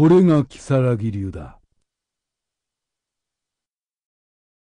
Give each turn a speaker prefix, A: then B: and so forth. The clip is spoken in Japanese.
A: これが如月流だ。